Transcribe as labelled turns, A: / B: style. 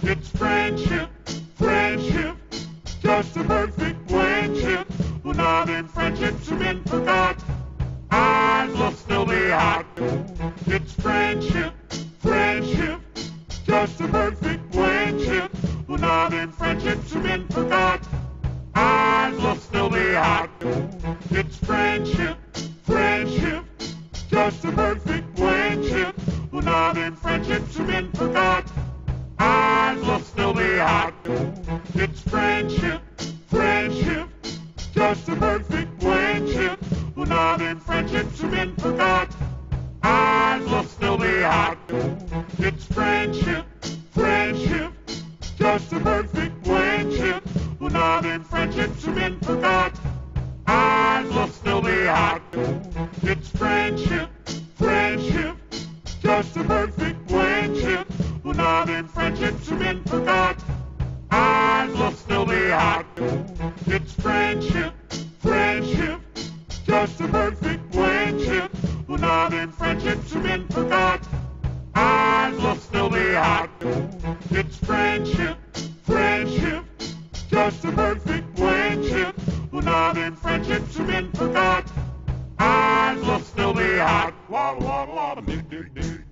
A: It's friendship, friendship, just a perfect friendship. When in friendships, men forgot. Eyes will still be hot. It's friendship, friendship, just a perfect friendship. When in friendships, men forgot. Eyes will still be hot. It's friendship, friendship, just a perfect friendship. When in friendships, men forgot. It's friendship, friendship, just a perfect friendship. When not in friendships, men forgot. Eyes will still be hot. It's friendship, friendship, just a perfect friendship. When not in friendships, men forgot. Eyes will still be hot. It's friendship, friendship, just a perfect friendship. When not in friendships, men forgot. It's friendship, friendship, just a perfect friendship. When not in friendships, men forgot. Eyes will still be hot. It's friendship, friendship, just a perfect friendship. When not in friendships, men forgot. Eyes will still be hot. Dig, dig, dig.